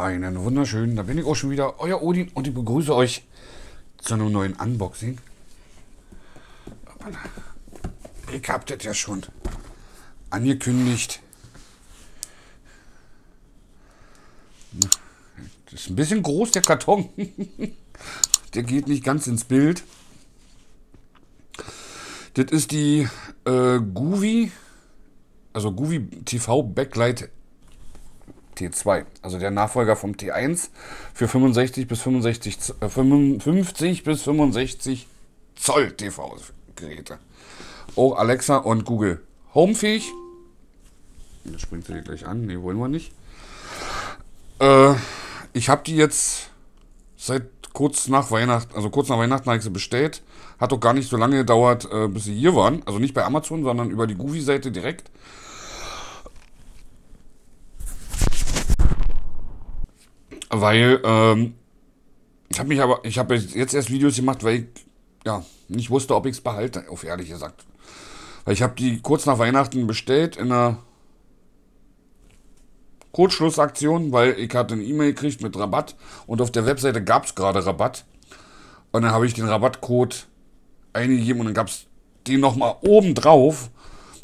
Einen wunderschönen, da bin ich auch schon wieder, euer Odin und ich begrüße euch zu einem neuen Unboxing. Ich hab das ja schon angekündigt. Das ist ein bisschen groß, der Karton. der geht nicht ganz ins Bild. Das ist die äh, Guvi, also Guvi TV Backlight T2, also der Nachfolger vom T1 für 65 bis 65, äh, 55 bis 65 Zoll TV-Geräte. Auch Alexa und Google Home fähig. Jetzt springt sie gleich an. Ne, wollen wir nicht. Äh, ich habe die jetzt seit kurz nach Weihnachten, also kurz nach Weihnachten habe ich sie bestellt. Hat doch gar nicht so lange gedauert, äh, bis sie hier waren. Also nicht bei Amazon, sondern über die Goofy-Seite direkt. Weil, ähm, ich habe mich aber, ich habe jetzt erst Videos gemacht, weil ich ja nicht wusste, ob ich es behalte, auf ehrlich gesagt. Weil ich habe die kurz nach Weihnachten bestellt in einer Kurzschlussaktion, weil ich hatte eine E-Mail gekriegt mit Rabatt und auf der Webseite gab es gerade Rabatt. Und dann habe ich den Rabattcode eingegeben und dann gab es den nochmal oben drauf.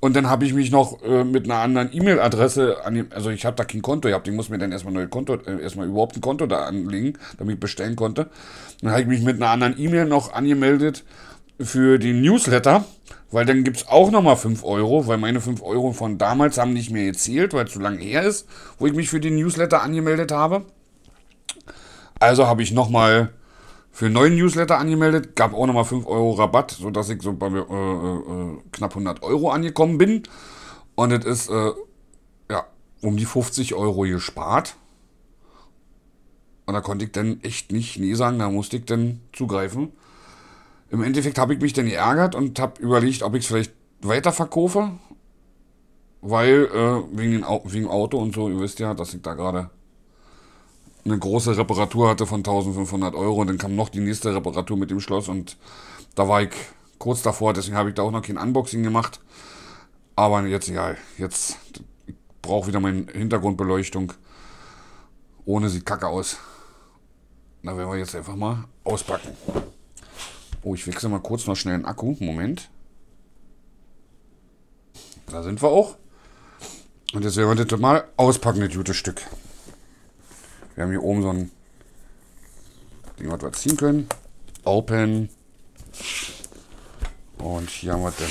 Und dann habe ich mich noch äh, mit einer anderen E-Mail-Adresse, also ich habe da kein Konto gehabt, ich muss mir dann erstmal neue Konto, äh, erstmal überhaupt ein Konto da anlegen, damit ich bestellen konnte. Dann habe ich mich mit einer anderen E-Mail noch angemeldet für den Newsletter, weil dann gibt es auch nochmal 5 Euro, weil meine 5 Euro von damals haben nicht mehr gezählt, weil es zu lange her ist, wo ich mich für den Newsletter angemeldet habe. Also habe ich nochmal für neuen Newsletter angemeldet, gab auch nochmal 5 Euro Rabatt, sodass ich so bei äh, äh, knapp 100 Euro angekommen bin. Und es ist äh, ja, um die 50 Euro gespart. Und da konnte ich dann echt nicht nee sagen, da musste ich dann zugreifen. Im Endeffekt habe ich mich dann geärgert und habe überlegt, ob ich es vielleicht weiterverkaufe. Weil äh, wegen, wegen dem Auto und so, ihr wisst ja, dass ich da gerade eine große Reparatur hatte von 1500 Euro und dann kam noch die nächste Reparatur mit dem Schloss und da war ich kurz davor, deswegen habe ich da auch noch kein Unboxing gemacht. Aber jetzt egal, jetzt brauche ich wieder meine Hintergrundbeleuchtung. Ohne sieht kacke aus. Da werden wir jetzt einfach mal auspacken. Oh, ich wechsle mal kurz noch schnell den Akku. Moment. Da sind wir auch. Und jetzt werden wir das mal auspacken, das gute Stück. Wir haben hier oben so ein Ding, was wir ziehen können. Open. Und hier haben wir dann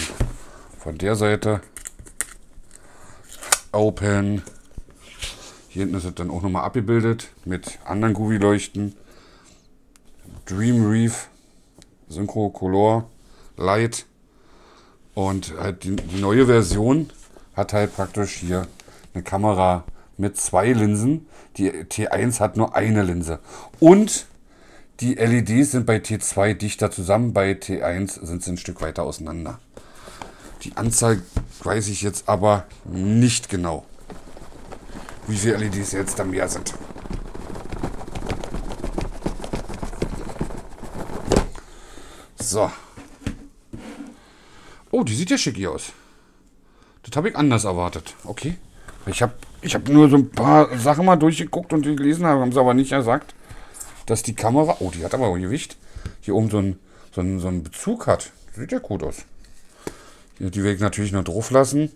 von der Seite Open. Hier hinten ist es dann auch nochmal abgebildet mit anderen Guvi-Leuchten. Dream Reef, Synchro Color, Light. Und halt die, die neue Version hat halt praktisch hier eine Kamera mit zwei Linsen. Die T1 hat nur eine Linse. Und die LEDs sind bei T2 dichter zusammen, bei T1 sind sie ein Stück weiter auseinander. Die Anzahl weiß ich jetzt aber nicht genau, wie viele LEDs jetzt da mehr sind. So. Oh, die sieht ja schick aus. Das habe ich anders erwartet. Okay. Ich habe ich hab nur so ein paar Sachen mal durchgeguckt und die gelesen, haben sie aber nicht gesagt, dass die Kamera. Oh, die hat aber auch Gewicht. Hier oben so ein, so so ein Bezug hat. Sieht ja gut aus. Die werde ich natürlich noch drauf lassen.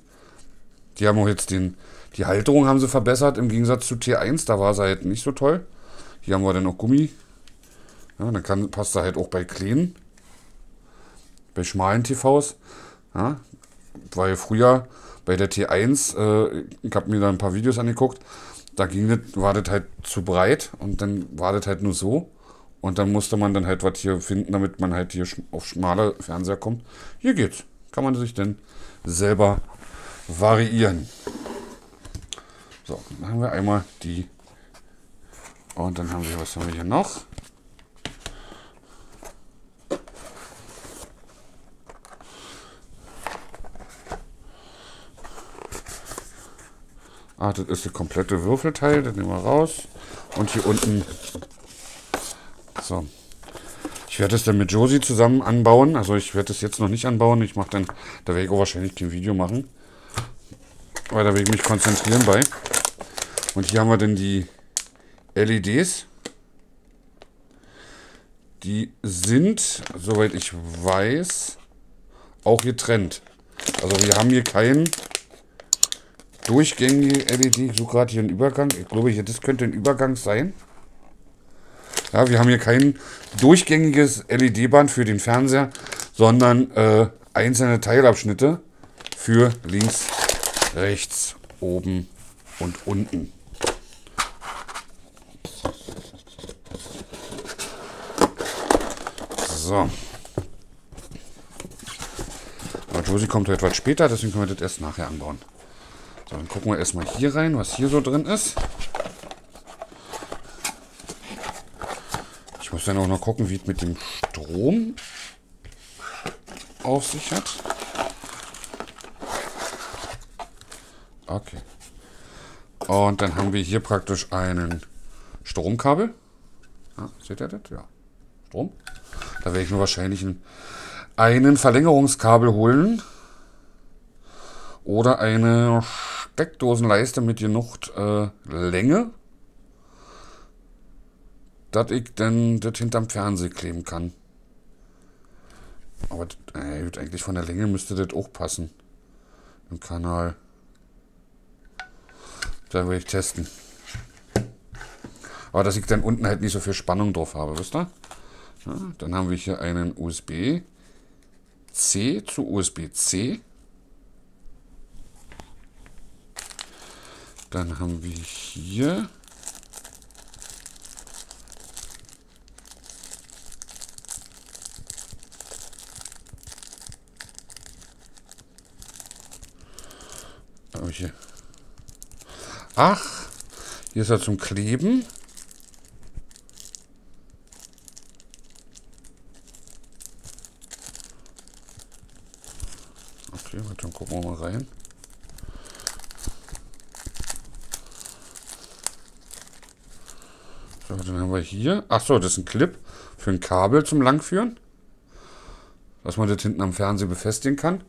Die haben auch jetzt den. Die Halterung haben sie verbessert im Gegensatz zu T1. Da war sie halt nicht so toll. Hier haben wir dann noch Gummi. Ja, dann kann, passt er halt auch bei kleinen. Bei schmalen TVs. Ja, weil früher bei der T1, äh, ich habe mir da ein paar Videos angeguckt, da ging das, war das halt zu breit und dann war das halt nur so. Und dann musste man dann halt was hier finden, damit man halt hier auf schmale Fernseher kommt. Hier geht's. Kann man sich dann selber variieren. So, dann haben wir einmal die. Und dann haben wir, was haben wir hier noch? Ah, das ist der komplette Würfelteil. Den nehmen wir raus. Und hier unten. So. Ich werde es dann mit Josie zusammen anbauen. Also ich werde es jetzt noch nicht anbauen. Ich mache dann, da werde ich auch wahrscheinlich kein Video machen. Weil da werde ich mich konzentrieren bei. Und hier haben wir dann die LEDs. Die sind, soweit ich weiß, auch getrennt. Also wir haben hier keinen durchgängige LED. Ich suche gerade hier einen Übergang. Ich glaube, hier, das könnte ein Übergang sein. Ja, wir haben hier kein durchgängiges LED-Band für den Fernseher, sondern äh, einzelne Teilabschnitte für links, rechts, oben und unten. So. Aber Josie kommt etwas später, deswegen können wir das erst nachher anbauen. So, dann gucken wir erstmal hier rein, was hier so drin ist. Ich muss dann auch noch gucken, wie es mit dem Strom auf sich hat. Okay. Und dann haben wir hier praktisch einen Stromkabel. Ah, seht ihr das? Ja. Strom. Da werde ich mir wahrscheinlich einen, einen Verlängerungskabel holen. Oder eine Steckdosenleiste mit genug äh, Länge, dass ich dann das hinterm Fernseher kleben kann. Aber äh, eigentlich von der Länge müsste das auch passen. Im Kanal. Da will ich testen. Aber dass ich dann unten halt nicht so viel Spannung drauf habe, wisst ihr? Ja, dann haben wir hier einen USB-C zu USB-C. Dann haben wir hier hier. Ach, hier ist er zum Kleben. Okay, dann gucken wir mal rein. So, dann haben wir hier. Ach so, das ist ein Clip für ein Kabel zum Langführen. Dass man das hinten am Fernseher befestigen kann.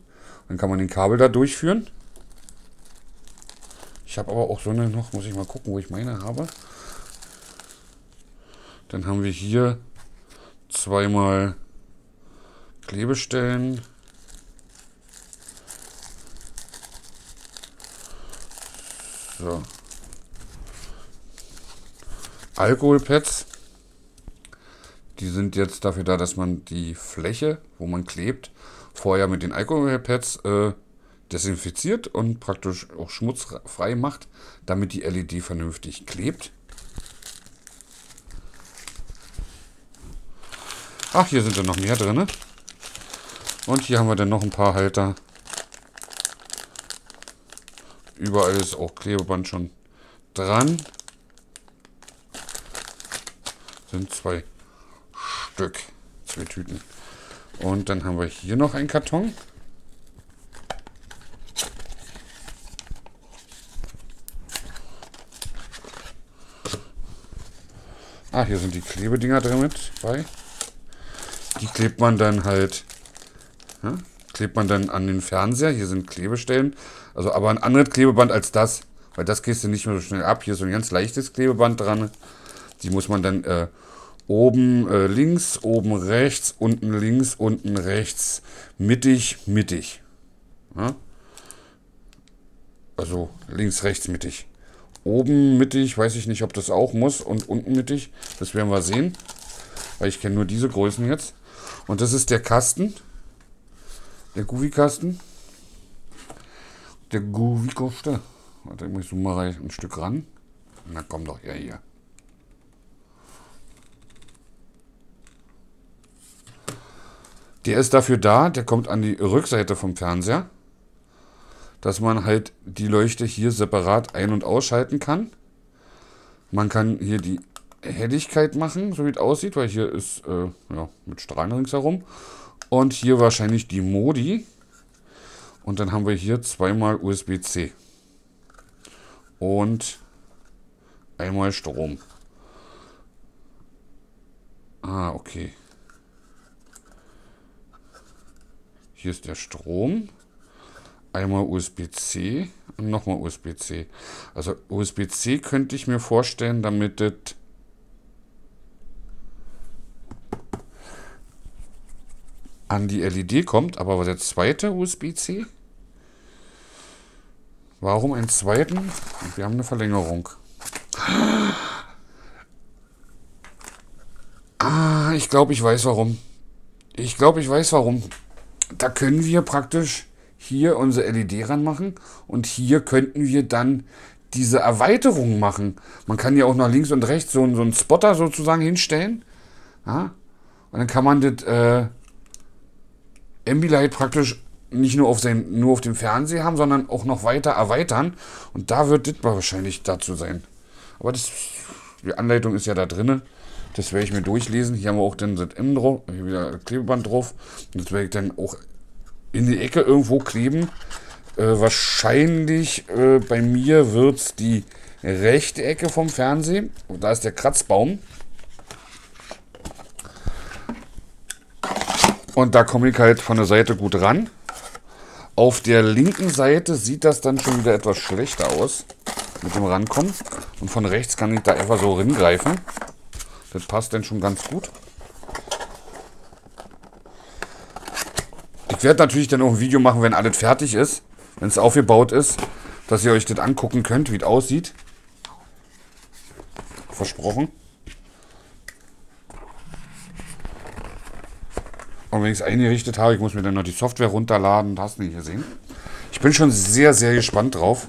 Dann kann man den Kabel da durchführen. Ich habe aber auch so eine noch, muss ich mal gucken, wo ich meine habe. Dann haben wir hier zweimal Klebestellen. So. Alkoholpads. Die sind jetzt dafür da, dass man die Fläche, wo man klebt, vorher mit den Alkoholpads äh, desinfiziert und praktisch auch schmutzfrei macht, damit die LED vernünftig klebt. Ach, hier sind dann noch mehr drin. Und hier haben wir dann noch ein paar Halter. Überall ist auch Klebeband schon dran. Sind zwei Stück, zwei Tüten. Und dann haben wir hier noch einen Karton. Ah, hier sind die Klebedinger drin mit bei. Die klebt man dann halt, ja, klebt man dann an den Fernseher. Hier sind Klebestellen. Also aber ein anderes Klebeband als das. Weil das gehst du nicht mehr so schnell ab. Hier ist so ein ganz leichtes Klebeband dran. Die muss man dann äh, oben äh, links, oben rechts, unten links, unten rechts, mittig, mittig. Ja? Also links, rechts, mittig. Oben mittig, weiß ich nicht, ob das auch muss. Und unten mittig, das werden wir sehen. Weil ich kenne nur diese Größen jetzt. Und das ist der Kasten. Der Guvi-Kasten. Der Guvi-Koste. Warte, ich muss mal ein Stück ran. Na komm doch, ja hier. Der ist dafür da, der kommt an die Rückseite vom Fernseher dass man halt die Leuchte hier separat ein- und ausschalten kann. Man kann hier die Helligkeit machen, so wie es aussieht, weil hier ist äh, ja, mit Strahlen ringsherum. Und hier wahrscheinlich die Modi. Und dann haben wir hier zweimal USB-C. Und einmal Strom. Ah, okay. Hier ist der Strom einmal USB-C und nochmal USB-C. Also USB-C könnte ich mir vorstellen, damit das an die LED kommt, aber der zweite USB-C? Warum einen zweiten? Wir haben eine Verlängerung. Ah, ich glaube, ich weiß warum. Ich glaube, ich weiß warum. Da können wir praktisch hier unsere LED ranmachen und hier könnten wir dann diese Erweiterung machen. Man kann ja auch nach links und rechts so, so einen Spotter sozusagen hinstellen. Ja? Und dann kann man das äh, Ambilight praktisch nicht nur auf, sein, nur auf dem Fernseher haben, sondern auch noch weiter erweitern. Und da wird das wahrscheinlich dazu sein. Aber das, die Anleitung ist ja da drin. Das werde ich mir durchlesen. Hier haben wir auch dann das M drauf, hier wieder Klebeband drauf. Das werde ich dann auch in die Ecke irgendwo kleben. Äh, wahrscheinlich äh, bei mir wird es die rechte Ecke vom Fernsehen. Und da ist der Kratzbaum. Und da komme ich halt von der Seite gut ran. Auf der linken Seite sieht das dann schon wieder etwas schlechter aus mit dem Rankommen. Und von rechts kann ich da einfach so ringreifen. Das passt dann schon ganz gut. Ich werde natürlich dann auch ein Video machen, wenn alles fertig ist. Wenn es aufgebaut ist. Dass ihr euch das angucken könnt, wie es aussieht. Versprochen. Und wenn ich es eingerichtet habe, ich muss mir dann noch die Software runterladen, hast du nicht gesehen. Ich bin schon sehr, sehr gespannt drauf.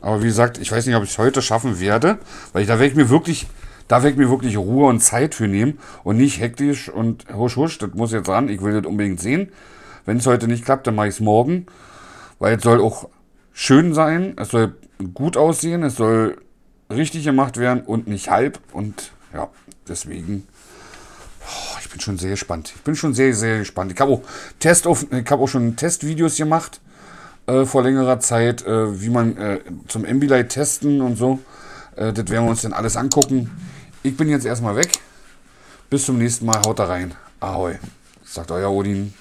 Aber wie gesagt, ich weiß nicht, ob ich es heute schaffen werde, weil ich, da werde ich mir wirklich, da werde ich mir wirklich Ruhe und Zeit für nehmen und nicht hektisch und husch husch, das muss jetzt ran, ich will das unbedingt sehen. Wenn es heute nicht klappt, dann mache ich es morgen, weil es soll auch schön sein, es soll gut aussehen, es soll richtig gemacht werden und nicht halb und ja, deswegen Oh, ich bin schon sehr gespannt. Ich bin schon sehr, sehr gespannt. Ich habe auch, Test auf, ich hab auch schon Testvideos gemacht äh, vor längerer Zeit, äh, wie man äh, zum Ambilight testen und so. Äh, das werden wir uns dann alles angucken. Ich bin jetzt erstmal weg. Bis zum nächsten Mal. Haut da rein. Ahoi. Sagt euer Odin.